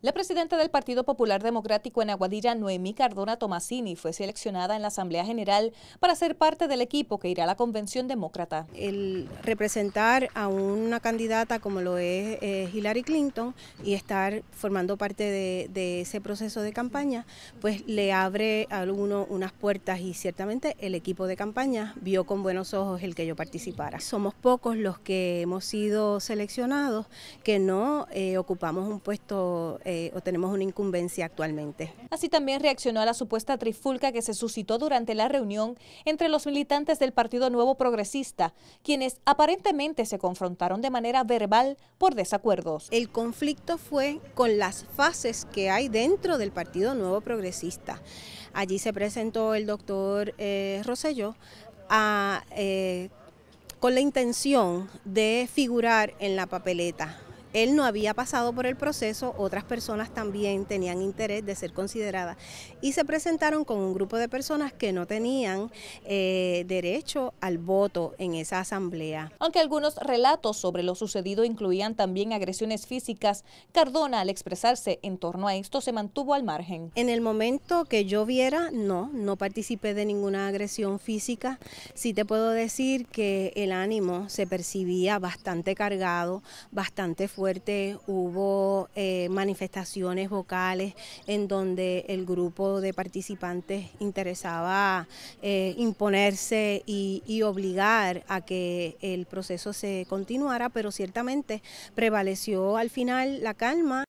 La presidenta del Partido Popular Democrático en Aguadilla, Noemí Cardona Tomasini, fue seleccionada en la Asamblea General para ser parte del equipo que irá a la Convención Demócrata. El representar a una candidata como lo es eh, Hillary Clinton y estar formando parte de, ese proceso de campaña, pues le abre a uno unas puertas y ciertamente el equipo de campaña vio con buenos ojos el que yo participara. Somos pocos los que hemos sido seleccionados que no eh, ocupamos un puesto eh, o tenemos una incumbencia actualmente. Así también reaccionó a la supuesta trifulca que se suscitó durante la reunión entre los militantes del Partido Nuevo Progresista, quienes aparentemente se confrontaron de manera verbal por desacuerdos. El conflicto fue con las fases que hay dentro del Partido Nuevo Progresista. Allí se presentó el doctor eh, Rosselló eh, con la intención de figurar en la papeleta él no había pasado por el proceso, otras personas también tenían interés de ser consideradas y se presentaron con un grupo de personas que no tenían eh, derecho al voto en esa asamblea. Aunque algunos relatos sobre lo sucedido incluían también agresiones físicas, Cardona al expresarse en torno a esto se mantuvo al margen. En el momento que yo viera, no, no participé de ninguna agresión física. Sí te puedo decir que el ánimo se percibía bastante cargado, bastante fuerte fuerte, hubo eh, manifestaciones vocales en donde el grupo de participantes interesaba eh, imponerse y, y obligar a que el proceso se continuara, pero ciertamente prevaleció al final la calma